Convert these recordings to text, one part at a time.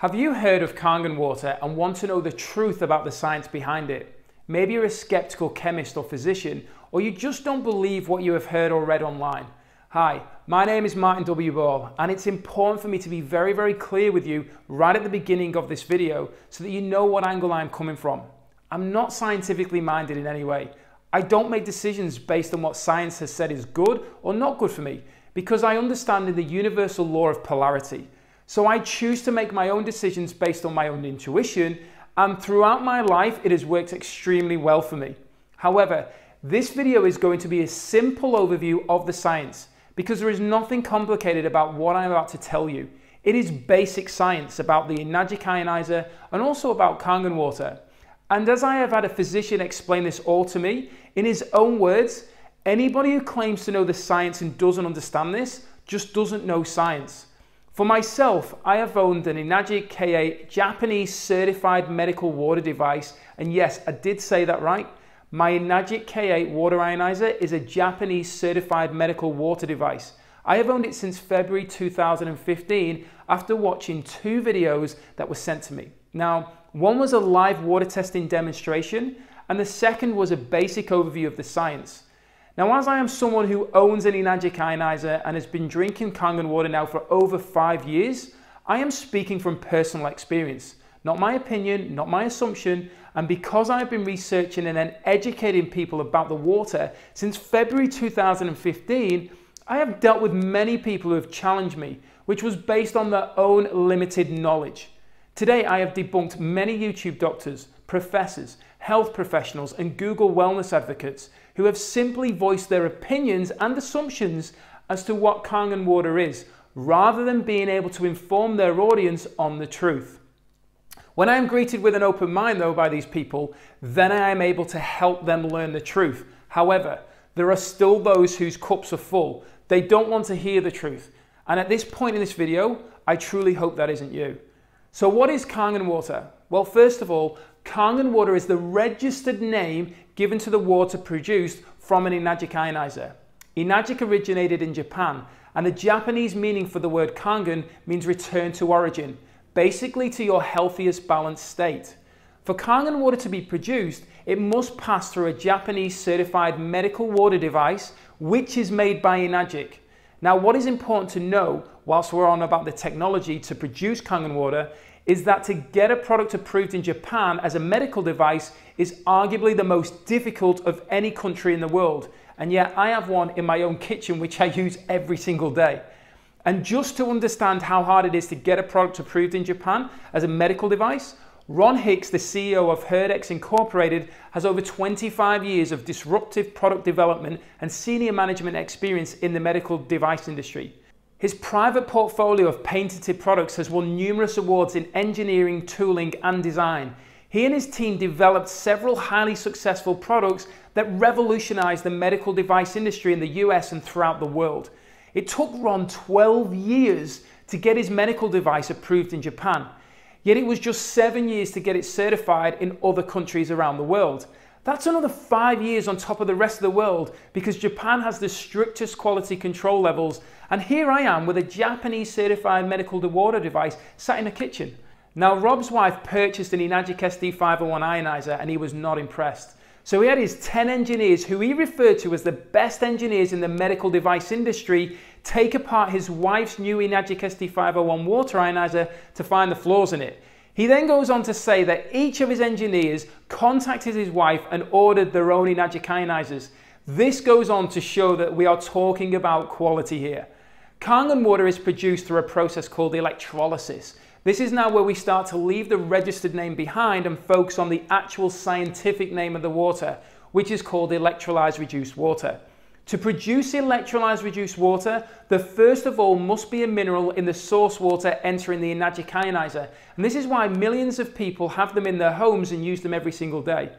Have you heard of Kangen water and want to know the truth about the science behind it? Maybe you're a skeptical chemist or physician, or you just don't believe what you have heard or read online. Hi, my name is Martin W. Ball, and it's important for me to be very, very clear with you right at the beginning of this video so that you know what angle I'm coming from. I'm not scientifically minded in any way. I don't make decisions based on what science has said is good or not good for me because I understand in the universal law of polarity. So I choose to make my own decisions based on my own intuition, and throughout my life, it has worked extremely well for me. However, this video is going to be a simple overview of the science because there is nothing complicated about what I'm about to tell you. It is basic science about the Enagic ionizer and also about Kangen water. And as I have had a physician explain this all to me, in his own words, anybody who claims to know the science and doesn't understand this just doesn't know science. For myself, I have owned an Enagic K8 Japanese certified medical water device, and yes, I did say that right. My Enagic K8 water ionizer is a Japanese certified medical water device. I have owned it since February 2015 after watching two videos that were sent to me. Now, one was a live water testing demonstration, and the second was a basic overview of the science. Now, as I am someone who owns an Enagic ionizer and has been drinking Kangen water now for over five years, I am speaking from personal experience. Not my opinion, not my assumption, and because I have been researching and then educating people about the water since February 2015, I have dealt with many people who have challenged me, which was based on their own limited knowledge. Today, I have debunked many YouTube doctors, professors, health professionals, and Google wellness advocates who have simply voiced their opinions and assumptions as to what Kangen water is, rather than being able to inform their audience on the truth. When I am greeted with an open mind, though, by these people, then I am able to help them learn the truth. However, there are still those whose cups are full. They don't want to hear the truth. And at this point in this video, I truly hope that isn't you. So what is Kangen water? Well, first of all, Kangen water is the registered name given to the water produced from an Enagic ionizer. Enagic originated in Japan, and the Japanese meaning for the word Kangen means return to origin, basically to your healthiest balanced state. For Kangen water to be produced, it must pass through a Japanese certified medical water device, which is made by Enagic. Now, what is important to know whilst we're on about the technology to produce Kangen water is that to get a product approved in Japan as a medical device is arguably the most difficult of any country in the world. And yet I have one in my own kitchen which I use every single day. And just to understand how hard it is to get a product approved in Japan as a medical device, Ron Hicks, the CEO of Herdex Incorporated, has over 25 years of disruptive product development and senior management experience in the medical device industry. His private portfolio of patented products has won numerous awards in engineering, tooling, and design. He and his team developed several highly successful products that revolutionized the medical device industry in the US and throughout the world. It took Ron 12 years to get his medical device approved in Japan, yet it was just seven years to get it certified in other countries around the world. That's another five years on top of the rest of the world because Japan has the strictest quality control levels. And here I am with a Japanese certified medical water device sat in a kitchen. Now, Rob's wife purchased an Enagic SD501 ionizer and he was not impressed. So he had his 10 engineers, who he referred to as the best engineers in the medical device industry, take apart his wife's new Enagic SD501 water ionizer to find the flaws in it. He then goes on to say that each of his engineers contacted his wife and ordered their own ionizers. This goes on to show that we are talking about quality here. Kangen water is produced through a process called electrolysis. This is now where we start to leave the registered name behind and focus on the actual scientific name of the water, which is called electrolyzed reduced water. To produce electrolyzed reduced water, there first of all must be a mineral in the source water entering the Enagic ionizer. And this is why millions of people have them in their homes and use them every single day.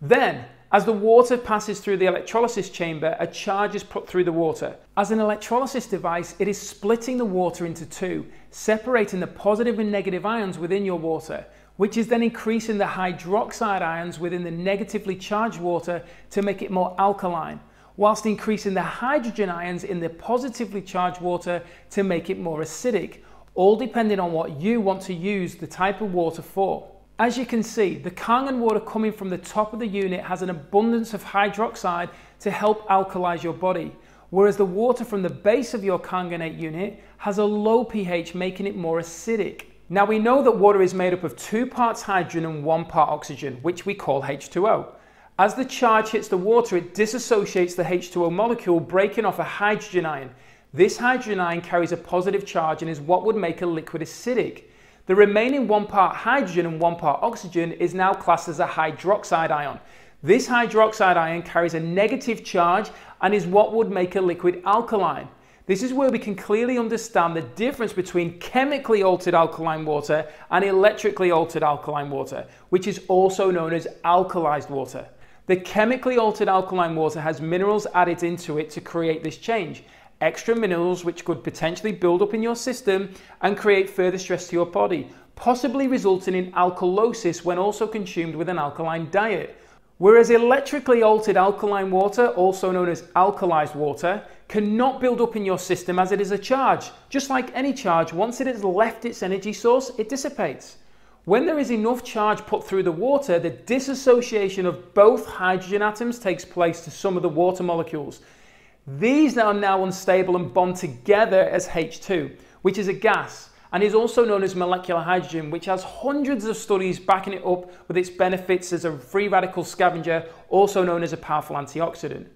Then, as the water passes through the electrolysis chamber, a charge is put through the water. As an electrolysis device, it is splitting the water into two, separating the positive and negative ions within your water, which is then increasing the hydroxide ions within the negatively charged water to make it more alkaline whilst increasing the hydrogen ions in the positively charged water to make it more acidic. all depending on what you want to use the type of water for. As you can see, the Kangen water coming from the top of the unit has an abundance of hydroxide to help alkalize your body, whereas the water from the base of your Kangenate unit has a low pH making it more acidic. Now we know that water is made up of two parts hydrogen and one part oxygen, which we call H2O. As the charge hits the water, it disassociates the H2O molecule, breaking off a hydrogen ion. This hydrogen ion carries a positive charge and is what would make a liquid acidic. The remaining one part hydrogen and one part oxygen is now classed as a hydroxide ion. This hydroxide ion carries a negative charge and is what would make a liquid alkaline. This is where we can clearly understand the difference between chemically altered alkaline water and electrically altered alkaline water, which is also known as alkalized water. The chemically altered alkaline water has minerals added into it to create this change, extra minerals which could potentially build up in your system and create further stress to your body, possibly resulting in alkalosis when also consumed with an alkaline diet. Whereas electrically altered alkaline water, also known as alkalized water, cannot build up in your system as it is a charge. Just like any charge, once it has left its energy source, it dissipates. When there is enough charge put through the water, the dissociation of both hydrogen atoms takes place to some of the water molecules, these are now unstable and bond together as H2, which is a gas and is also known as molecular hydrogen, which has hundreds of studies backing it up with its benefits as a free radical scavenger, also known as a powerful antioxidant.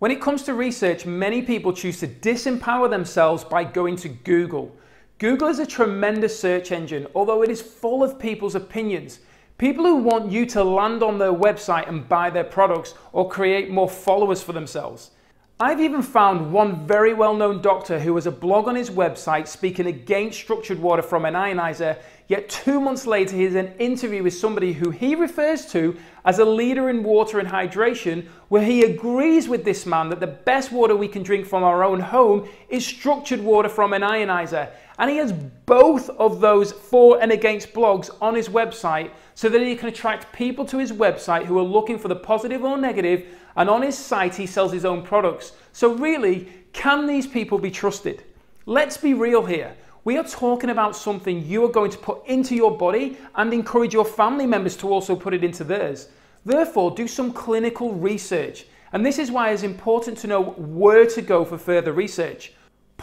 When it comes to research, many people choose to disempower themselves by going to Google. Google is a tremendous search engine, although it is full of people's opinions. People who want you to land on their website and buy their products or create more followers for themselves. I've even found one very well known doctor who has a blog on his website speaking against structured water from an ionizer, yet two months later he has an interview with somebody who he refers to as a leader in water and hydration, where he agrees with this man that the best water we can drink from our own home is structured water from an ionizer. And he has both of those for and against blogs on his website so that he can attract people to his website who are looking for the positive or negative and on his site he sells his own products. So really, can these people be trusted? Let's be real here. We are talking about something you are going to put into your body and encourage your family members to also put it into theirs. Therefore, do some clinical research. And this is why it's important to know where to go for further research.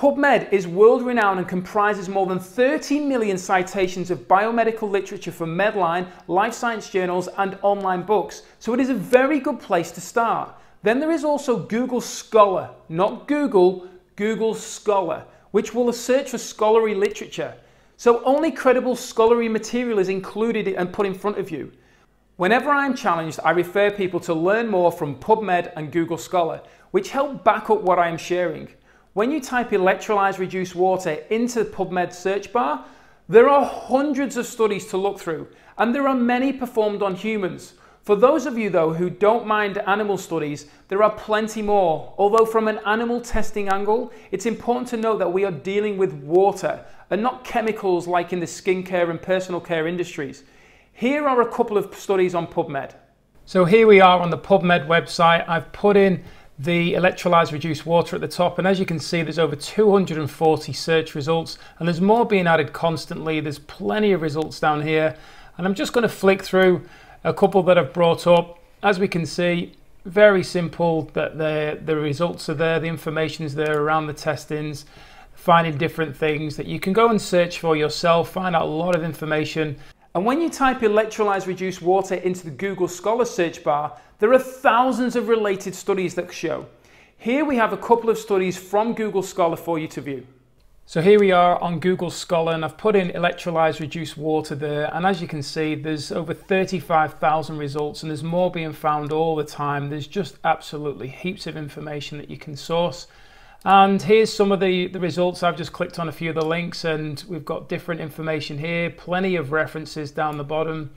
PubMed is world renowned and comprises more than 30 million citations of biomedical literature from Medline, life science journals, and online books, so it is a very good place to start. Then there is also Google Scholar, not Google, Google Scholar, which will search for scholarly literature. So only credible scholarly material is included and put in front of you. Whenever I am challenged, I refer people to learn more from PubMed and Google Scholar, which help back up what I am sharing. When you type electrolyzed reduced water into the PubMed search bar, there are hundreds of studies to look through, and there are many performed on humans. For those of you though who don't mind animal studies, there are plenty more. Although from an animal testing angle, it's important to note that we are dealing with water and not chemicals like in the skincare and personal care industries. Here are a couple of studies on PubMed. So here we are on the PubMed website. I've put in the electrolyzed reduced water at the top and as you can see there's over 240 search results and there's more being added constantly. There's plenty of results down here and I'm just going to flick through a couple that I've brought up. As we can see very simple that the the results are there the information is there around the testings finding different things that you can go and search for yourself find out a lot of information and when you type electrolyzed reduced water into the Google Scholar search bar, there are thousands of related studies that show. Here we have a couple of studies from Google Scholar for you to view. So here we are on Google Scholar and I've put in electrolyzed reduced water there and as you can see there's over 35,000 results and there's more being found all the time. There's just absolutely heaps of information that you can source. And here's some of the, the results. I've just clicked on a few of the links and we've got different information here, plenty of references down the bottom,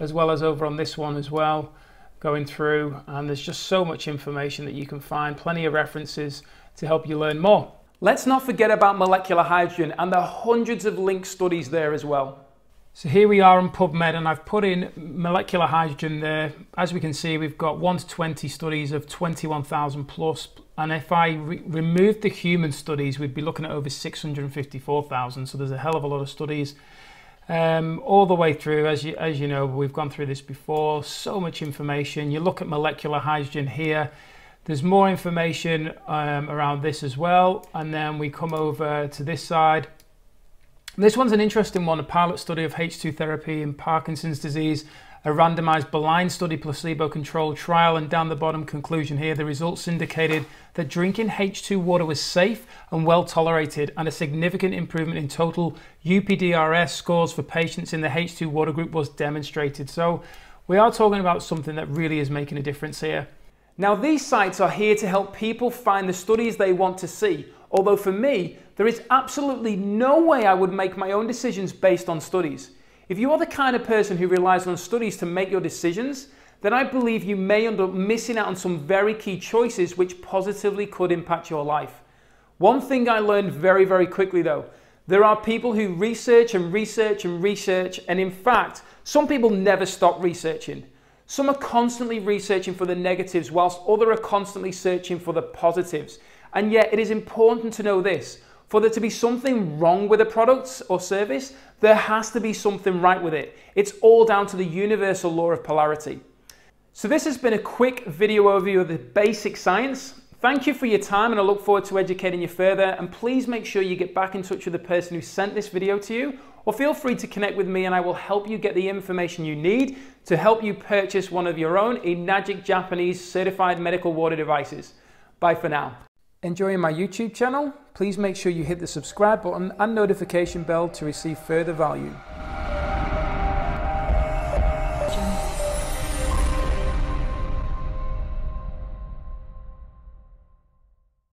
as well as over on this one as well, going through. And there's just so much information that you can find, plenty of references to help you learn more. Let's not forget about molecular hydrogen and the hundreds of linked studies there as well. So here we are on PubMed and I've put in molecular hydrogen there. As we can see, we've got 1 to 20 studies of 21,000 plus And if I re- removed the human studies, we'd be looking at over 654,000. So there's a hell of a lot of studies um, all the way through. As you, as you know, we've gone through this before. So much information. You look at molecular hydrogen here. There's more information um, around this as well. And then we come over to this side. This one's an interesting one, a pilot study of H2 therapy in Parkinson's disease a randomized blind study placebo controlled trial and down the bottom conclusion here the results indicated that drinking H2 water was safe and well tolerated and a significant improvement in total UPDRS scores for patients in the H2 water group was demonstrated. So we are talking about something that really is making a difference here. Now these sites are here to help people find the studies they want to see. Although for me, there is absolutely no way I would make my own decisions based on studies. If you are the kind of person who relies on studies to make your decisions, then I believe you may end up missing out on some very key choices which positively could impact your life. One thing I learned very, very quickly though, there are people who research and research and research, and in fact, some people never stop researching. Some are constantly researching for the negatives, whilst others are constantly searching for the positives. And yet, it is important to know this for there to be something wrong with a product or service, there has to be something right with it. It's all down to the universal law of polarity. So this has been a quick video overview of the basic science. Thank you for your time and I look forward to educating you further and please make sure you get back in touch with the person who sent this video to you or feel free to connect with me and I will help you get the information you need to help you purchase one of your own Enagic Japanese certified medical water devices. Bye for now. Enjoying my YouTube channel? Please make sure you hit the subscribe button and notification bell to receive further value.